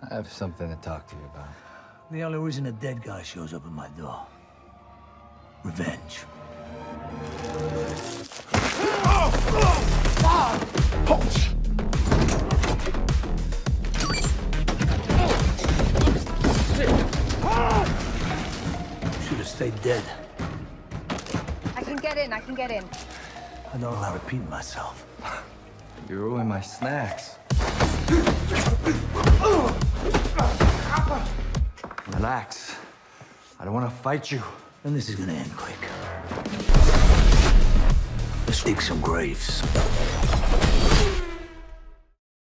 I have something to talk to you about. The only reason a dead guy shows up at my door. Revenge. Should have stayed dead. I can get in, I can get in. I don't allow repeating myself. You ruined my snacks. Relax. I don't want to fight you. And this is gonna end quick. Let's dig some graves.